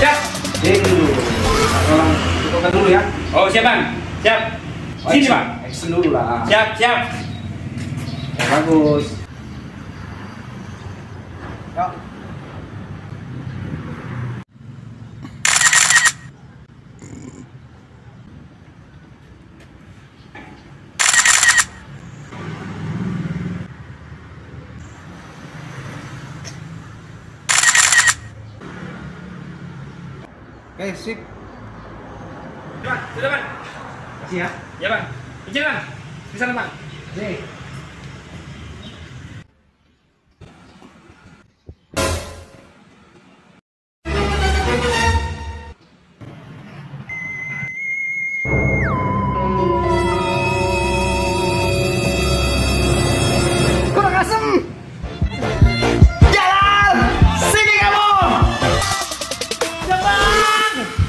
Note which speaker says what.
Speaker 1: Siap,
Speaker 2: dulu. Ya.
Speaker 1: Oh, siap, Bang. Siap. Sini, Bang.
Speaker 2: Action dulu lah.
Speaker 1: Siap, siap.
Speaker 2: Ya, bagus. Yuk. Oke, sip.
Speaker 1: Bang, sudah, Bang.
Speaker 2: Kasih ya.
Speaker 1: Ya, Bang. Izin, Bang. Di sana, Bang.
Speaker 2: Nih. God